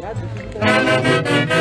Gracias.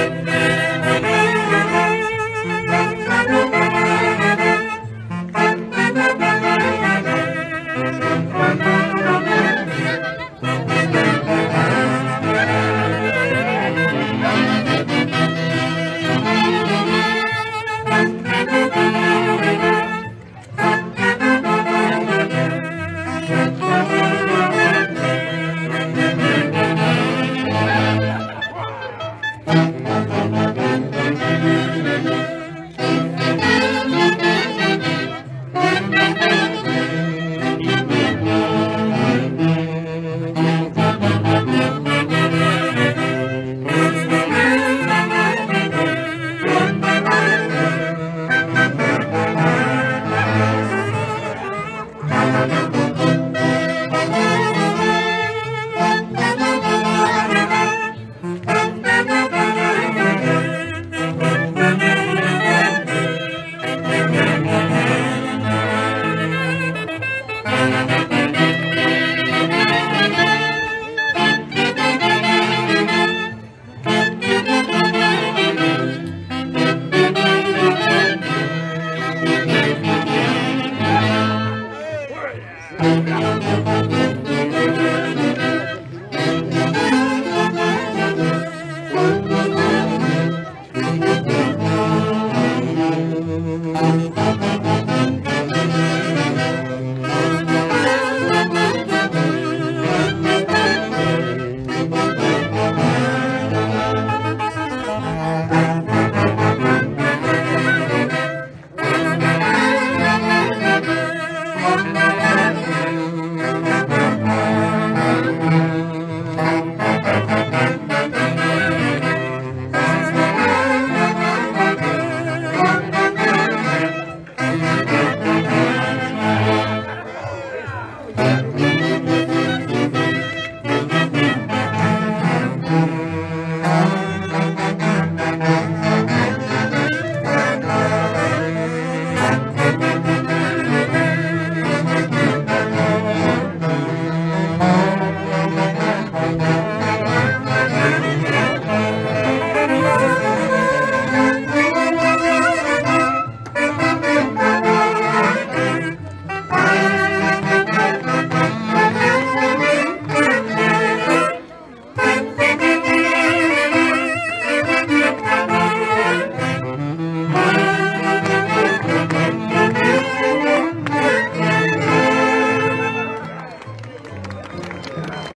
Música